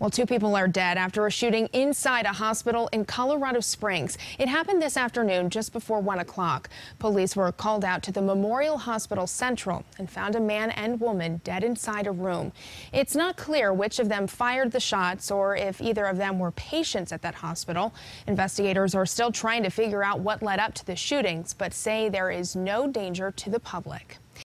Well, two people are dead after a shooting inside a hospital in Colorado Springs. It happened this afternoon just before 1 o'clock. Police were called out to the Memorial Hospital Central and found a man and woman dead inside a room. It's not clear which of them fired the shots or if either of them were patients at that hospital. Investigators are still trying to figure out what led up to the shootings, but say there is no danger to the public.